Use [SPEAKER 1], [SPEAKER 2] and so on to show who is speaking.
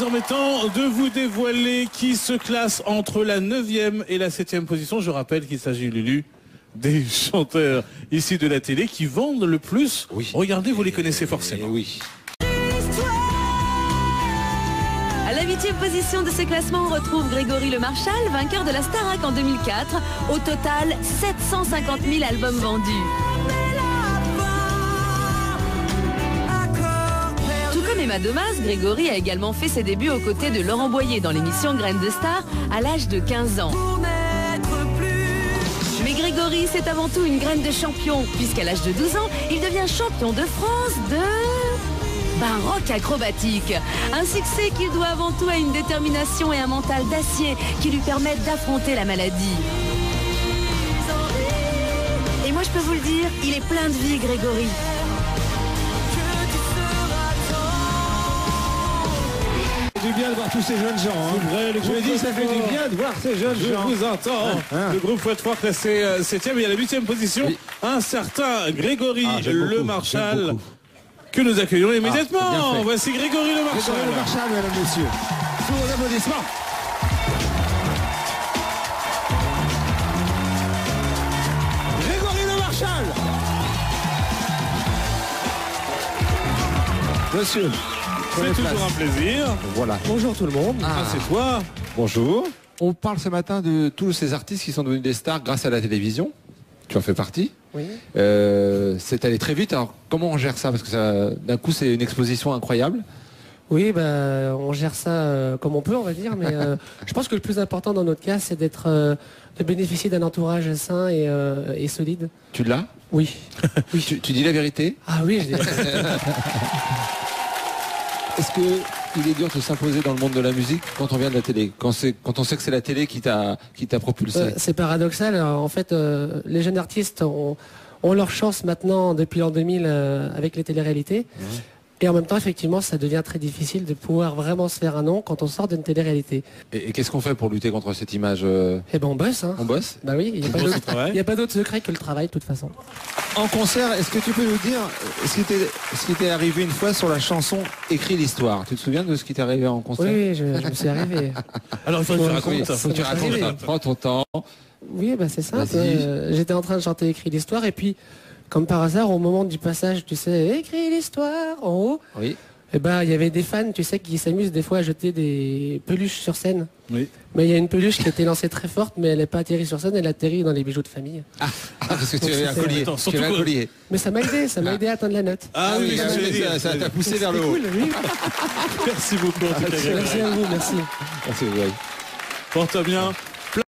[SPEAKER 1] désormais temps de vous dévoiler qui se classe entre la 9e et la 7e position. Je rappelle qu'il s'agit, Lulu, des chanteurs ici de la télé qui vendent le plus.
[SPEAKER 2] Oui.
[SPEAKER 1] Regardez, vous les connaissez forcément.
[SPEAKER 2] Oui.
[SPEAKER 3] À la huitième position de ce classement, on retrouve Grégory Le Marchal, vainqueur de la Starac en 2004. Au total, 750 000 albums vendus. Emma Domas, Grégory a également fait ses débuts aux côtés de Laurent Boyer dans l'émission Graines de Star à l'âge de 15 ans. Mais Grégory, c'est avant tout une graine de champion, puisqu'à l'âge de 12 ans, il devient champion de France de baroque acrobatique. Un succès qu'il doit avant tout à une détermination et un mental d'acier qui lui permettent d'affronter la maladie. Et moi, je peux vous le dire, il est plein de vie, Grégory.
[SPEAKER 2] Bien de voir tous ces jeunes gens. hein.
[SPEAKER 1] vrai, le
[SPEAKER 2] Je me dis, ça fait du bien de voir ces jeunes
[SPEAKER 1] Je
[SPEAKER 2] gens.
[SPEAKER 1] vous entends.
[SPEAKER 2] Hein.
[SPEAKER 1] Le groupe Fouette Fort classé 7e et à la 8e position,
[SPEAKER 2] Oui.
[SPEAKER 1] un certain Grégory
[SPEAKER 2] Ah,
[SPEAKER 1] Le Marchal que nous accueillons immédiatement.
[SPEAKER 2] fait.
[SPEAKER 1] Voici Grégory Le Marchal.
[SPEAKER 2] Grégory Le Marchal, mesdames, messieurs. Sous vos applaudissements. Grégory Le Marchal. Monsieur.
[SPEAKER 1] C'est toujours un plaisir.
[SPEAKER 2] Voilà.
[SPEAKER 4] Bonjour tout le monde.
[SPEAKER 1] Ah, c'est toi.
[SPEAKER 2] Bonjour. On parle ce matin de tous ces artistes qui sont devenus des stars grâce à la télévision. Tu en fais partie.
[SPEAKER 4] Oui.
[SPEAKER 2] Euh, c'est allé très vite. Alors comment on gère ça? Parce que ça, d'un coup, c'est une exposition incroyable.
[SPEAKER 4] Oui, bah, on gère ça euh, comme on peut, on va dire. Mais euh, je pense que le plus important dans notre cas, c'est d'être, euh, de bénéficier d'un entourage sain et, euh, et solide.
[SPEAKER 2] Tu l'as?
[SPEAKER 4] Oui.
[SPEAKER 2] Oui. Tu, tu dis la vérité?
[SPEAKER 4] Ah oui, je dis-
[SPEAKER 2] Est-ce que il est dur de s'imposer dans le monde de la musique quand on vient de la télé Quand, on sait que c'est la télé qui t'a, qui t'a propulsé?
[SPEAKER 4] Euh, c'est paradoxal. En fait, euh, les jeunes artistes ont, ont leur chance maintenant depuis l'an 2000 euh, avec les téléréalités. Et en même temps, effectivement, ça devient très difficile de pouvoir vraiment se faire un nom quand on sort d'une télé-réalité.
[SPEAKER 2] Et, et qu'est-ce qu'on fait pour lutter contre cette image euh,
[SPEAKER 4] Eh ben, on bosse. Hein.
[SPEAKER 2] On bosse
[SPEAKER 4] Bah oui, il n'y a, pas d'autre- secret que le travail, de toute façon.
[SPEAKER 2] En concert, est-ce que tu peux nous dire euh, ce qui t'est, ce qui t'est arrivé une fois sur la chanson Écrit l'histoire Tu te souviens de ce qui t'est arrivé en concert?
[SPEAKER 4] Oui, oui, je, je me suis arrivé.
[SPEAKER 1] Alors il faut que tu racontes.
[SPEAKER 2] Faut que tu
[SPEAKER 4] Ça
[SPEAKER 2] racontes. Prends ton temps.
[SPEAKER 4] Oui, bah c'est simple.
[SPEAKER 2] Vas-y.
[SPEAKER 4] Euh, J'étais en train de chanter Écrit l'histoire et puis, comme par hasard, au moment du passage, tu sais, Écrit l'histoire en haut,
[SPEAKER 2] Oui.
[SPEAKER 4] et ben il y avait des fans, tu sais, qui s'amusent des fois à jeter des peluches sur scène.
[SPEAKER 1] Oui.
[SPEAKER 4] Mais il y a une peluche qui a été lancée très forte, mais elle n'est pas atterrie sur scène, elle a atterri dans les bijoux de famille.
[SPEAKER 2] Ah, parce que tu avais un collier.
[SPEAKER 1] Attends,
[SPEAKER 2] Tu avais un collier.
[SPEAKER 4] Mais ça m'a aidé, ça m'a aidé à atteindre la note.
[SPEAKER 1] Ah oui,
[SPEAKER 2] ah oui, ça, t'a poussé vers le haut.
[SPEAKER 4] cool, oui.
[SPEAKER 1] Merci beaucoup en tout cas.
[SPEAKER 4] Merci à vous, merci.
[SPEAKER 2] Merci, oui.
[SPEAKER 1] Porte bien.